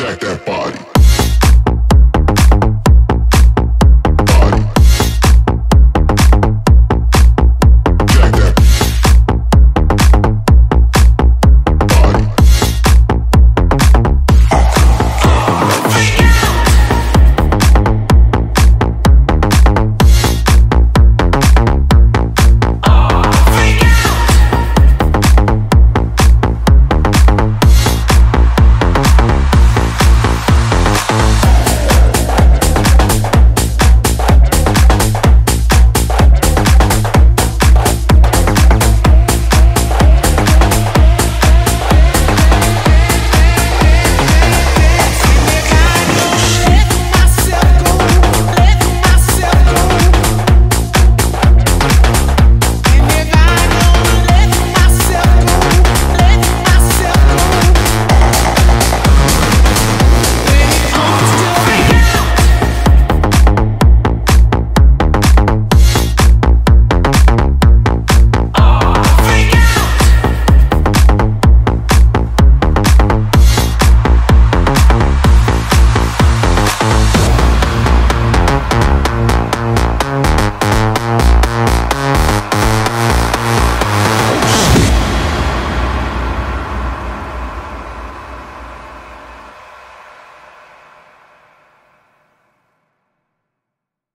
jack that box.